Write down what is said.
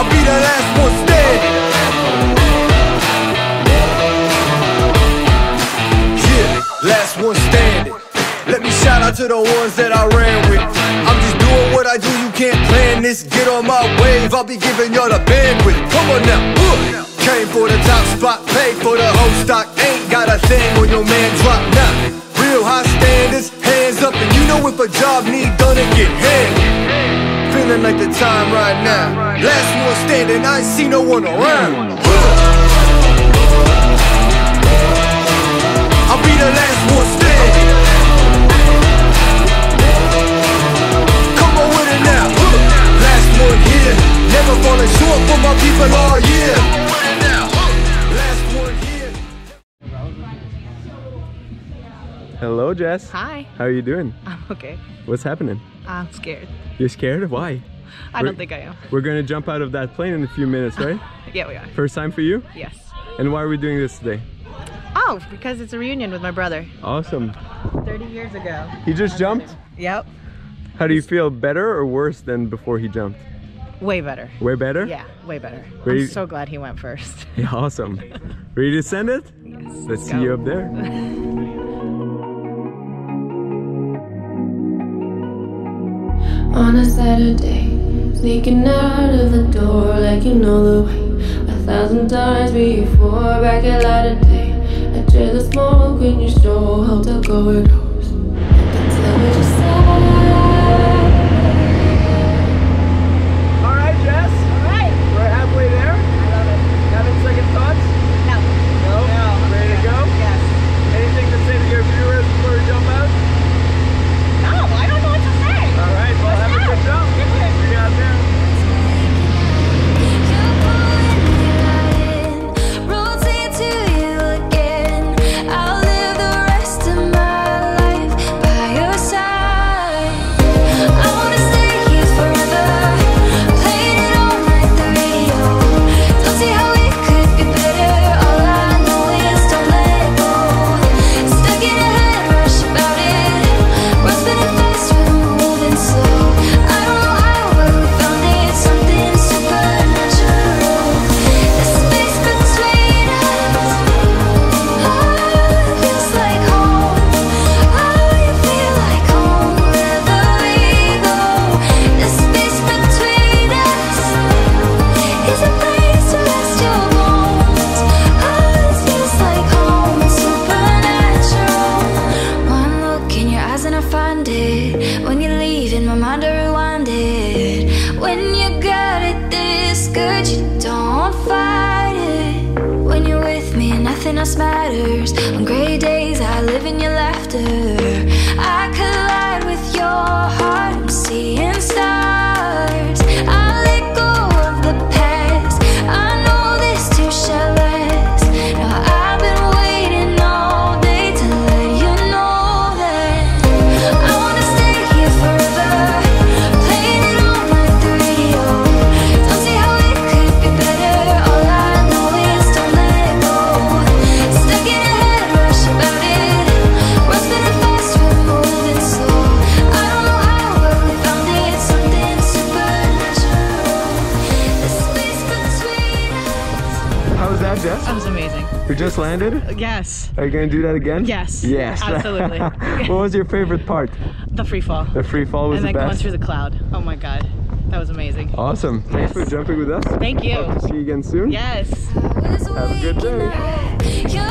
I'll be the last one standing. Yeah, last one standing. Let me shout out to the ones that I ran with. I'm just doing what I do, you can't plan this. Get on my wave, I'll be giving y'all the bandwidth. Come on now, uh. Came for the top spot, paid for the whole stock. Ain't got a thing when your man drop now. Real high standards, hands up, and you know if a job need done, it get handled. Feeling like the time right now. Last one standing, I ain't see no one around. I'll be the last one standing. Come on with it now. Last one here. Never falling short for my people all year. Last one here. Hello, Jess. Hi, How are you doing? I'm okay. What's happening? I'm scared. You're scared? Why? I don't think I am. We're gonna jump out of that plane in a few minutes, right? Yeah, we are. First time for you? Yes. And why are we doing this today? Oh, because it's a reunion with my brother. Awesome. 30 years ago. He just jumped? Yep. How do you feel? Better or worse than before he jumped? Way better. Way better? Yeah, way better. Ready- I'm so glad he went first. Yeah, awesome. Ready to send it? Yes. Let's see go. you up there. On a Saturday, sneaking out of the door like you know the way. A thousand times before, back at light of day. I trail the smoke when you stroll hotel corridors. Can nothing else matters. On gray days, I live in your laughter. I collide That. We just landed? Yes. Are you gonna do that again? Yes. Yes. Absolutely. what was your favorite part? The free fall. The free fall was and the then going through the cloud. Oh my god. That was amazing. Awesome. Thanks for jumping with us. Thank you. Hope to see you again soon. Yes. Have a good day. Your